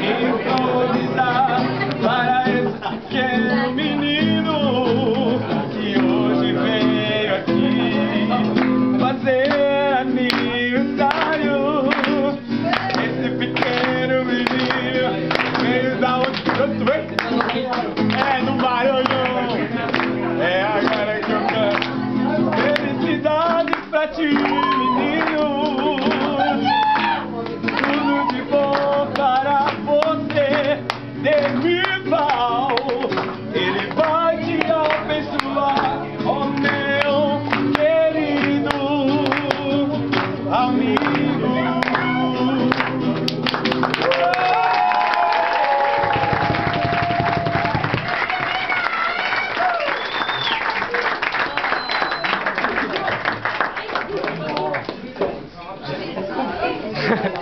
improvisar para esse pequeno menino que hoje veio aqui fazer aniversário. Esse pequeno menino veio da onde? É no Maranhão. É agora que eu Felicidades, Felicidade ti. Demival, ele vai te abençoar, oh meu querido amigo.